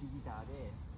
きギターで。